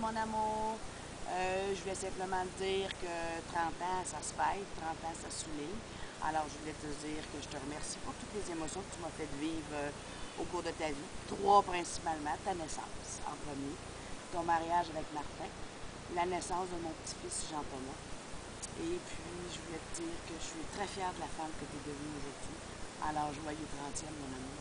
Mon amour. Euh, je voulais simplement te dire que 30 ans, ça se fête, 30 ans, ça souligne. Alors, je voulais te dire que je te remercie pour toutes les émotions que tu m'as fait vivre euh, au cours de ta vie. Trois principalement. Ta naissance en premier, ton mariage avec Martin, la naissance de mon petit-fils Jean-Thomas. Et puis, je voulais te dire que je suis très fière de la femme que tu es devenue aujourd'hui. Alors, joyeux 30e, mon amour.